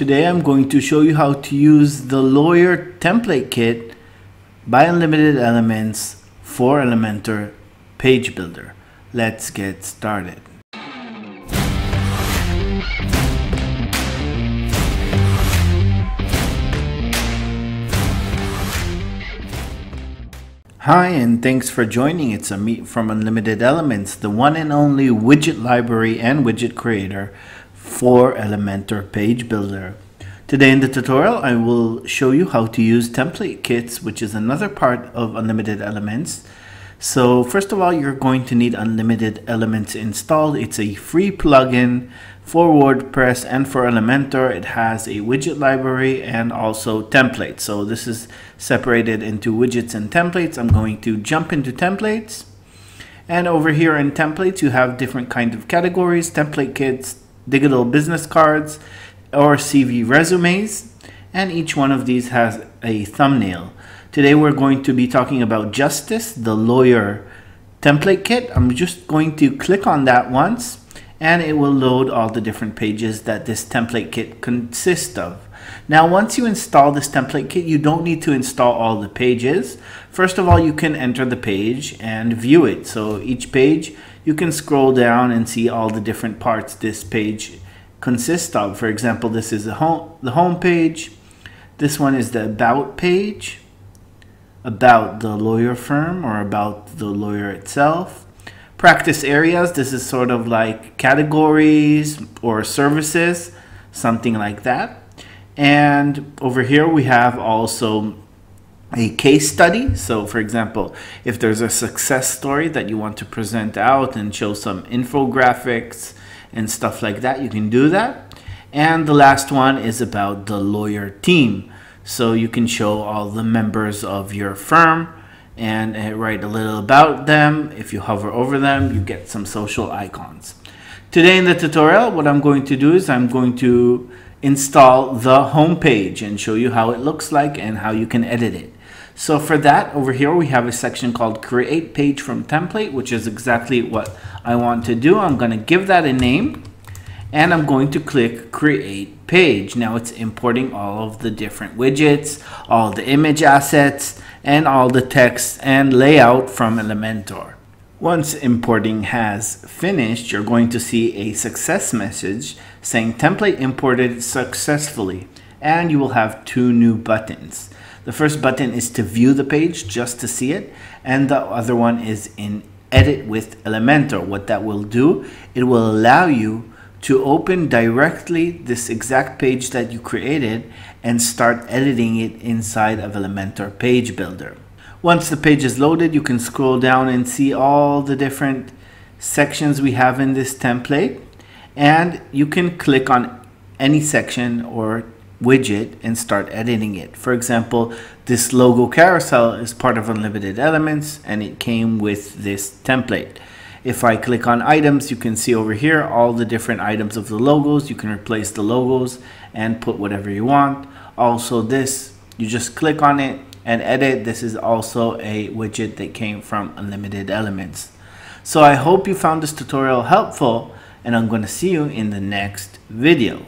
Today I'm going to show you how to use the Lawyer template kit by Unlimited Elements for Elementor Page Builder. Let's get started. Hi and thanks for joining. It's Amit from Unlimited Elements, the one and only widget library and widget creator for Elementor Page Builder. Today in the tutorial, I will show you how to use template kits, which is another part of Unlimited Elements. So first of all, you're going to need Unlimited Elements installed. It's a free plugin for WordPress and for Elementor. It has a widget library and also templates. So this is separated into widgets and templates. I'm going to jump into templates. And over here in templates, you have different kinds of categories, template kits, digital business cards, or CV resumes. And each one of these has a thumbnail. Today we're going to be talking about Justice, the lawyer template kit. I'm just going to click on that once and it will load all the different pages that this template kit consists of. Now once you install this template kit, you don't need to install all the pages. First of all, you can enter the page and view it. So each page, you can scroll down and see all the different parts this page consists of. For example, this is the home, the home page. This one is the about page about the lawyer firm or about the lawyer itself. Practice areas, this is sort of like categories or services, something like that. And over here we have also a case study. So for example, if there's a success story that you want to present out and show some infographics and stuff like that, you can do that. And the last one is about the lawyer team. So you can show all the members of your firm and uh, write a little about them. If you hover over them, you get some social icons. Today in the tutorial, what I'm going to do is I'm going to install the home page and show you how it looks like and how you can edit it. So for that, over here we have a section called Create Page from Template, which is exactly what I want to do. I'm going to give that a name and I'm going to click create page. Now it's importing all of the different widgets, all the image assets, and all the text and layout from Elementor. Once importing has finished, you're going to see a success message saying template imported successfully, and you will have two new buttons. The first button is to view the page just to see it, and the other one is in edit with Elementor. What that will do, it will allow you to open directly this exact page that you created and start editing it inside of Elementor Page Builder. Once the page is loaded, you can scroll down and see all the different sections we have in this template. And you can click on any section or widget and start editing it. For example, this logo carousel is part of Unlimited Elements and it came with this template. If I click on items, you can see over here all the different items of the logos. You can replace the logos and put whatever you want. Also this, you just click on it and edit. This is also a widget that came from Unlimited Elements. So I hope you found this tutorial helpful and I'm going to see you in the next video.